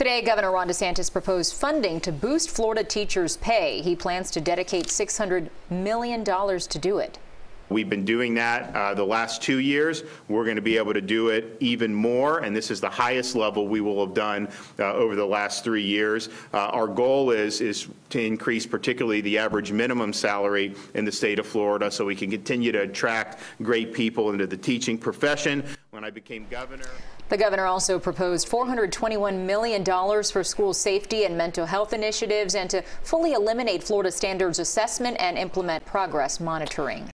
Today, Governor Ron DeSantis proposed funding to boost Florida teachers' pay. He plans to dedicate $600 million to do it. We've been doing that uh, the last two years. We're going to be able to do it even more, and this is the highest level we will have done uh, over the last three years. Uh, our goal is is to increase particularly the average minimum salary in the state of Florida so we can continue to attract great people into the teaching profession. When I became governor, the governor also proposed $421 million for school safety and mental health initiatives and to fully eliminate Florida standards assessment and implement progress monitoring.